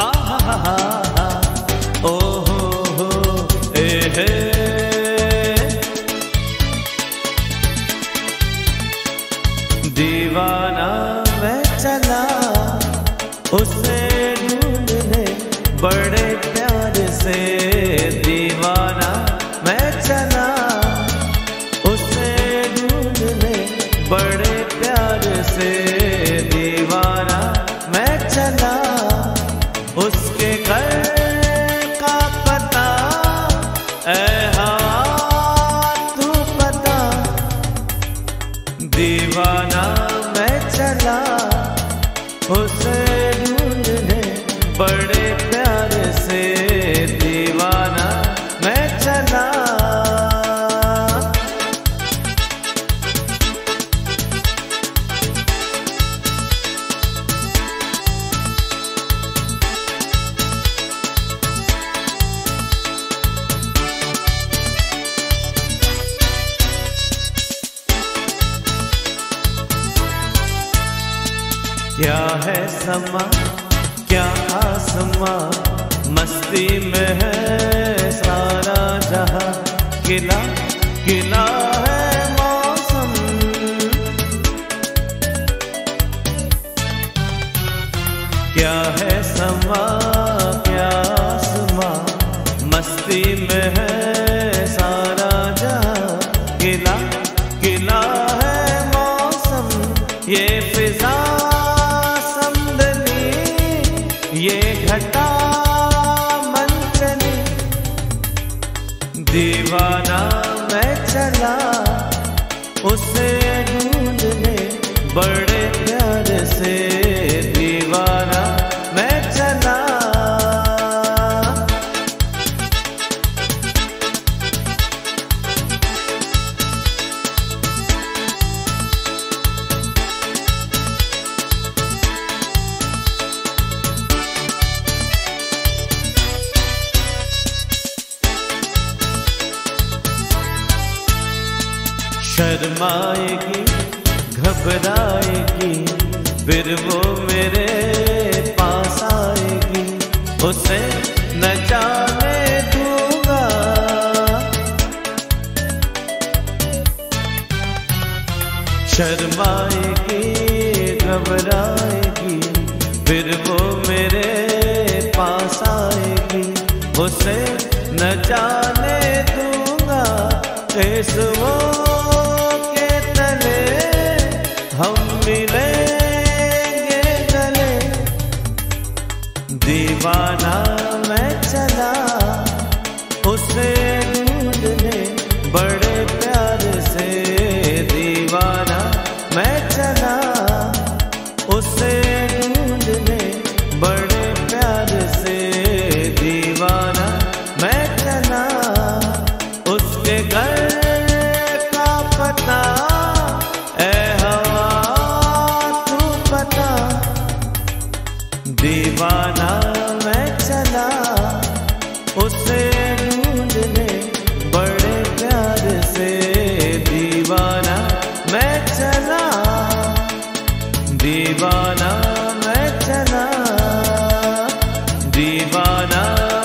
आ ओ हे। दीवाना मैं चला उसे ढूँढने बड़े मैं चला उसे ढूँढने बड़े प्यार से क्या है समा? क्या आसमां? मस्ती में है सारा जहाँ। किला किला है मौसम। क्या है समा? क्या आसमां? मस्ती में है सारा जहाँ। किला किला है मौसम। ये दीवाना मैं चला उसे ढूँढने बड़े प्यार शर्माएगी, घबराएगी, फिर वो मेरे पास आएगी। उसे न जाने दूँगा। शर्माएगी, घबराएगी, फिर वो मेरे पास आएगी। उसे न जाने दूँगा। के तले हम मिलेंगे गले। दीवाना मैं चला उसे ढूँढने बड़े प्यार से। दीवाना मैं चला उसे ढूँढने बड़े दीवाना मैं चला। उसे ढूँढने बड़े प्यार से दीवाना, मैं चला। दीवाना, मैं चला। दीवाना।